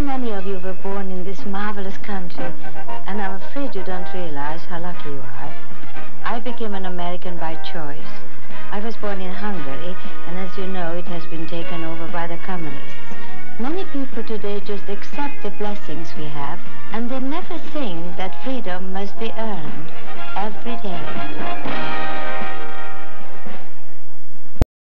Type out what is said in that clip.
many of you were born in this marvelous country, and I'm afraid you don't realize how lucky you are. I became an American by choice. I was born in Hungary, and as you know, it has been taken over by the communists. Many people today just accept the blessings we have, and they never think that freedom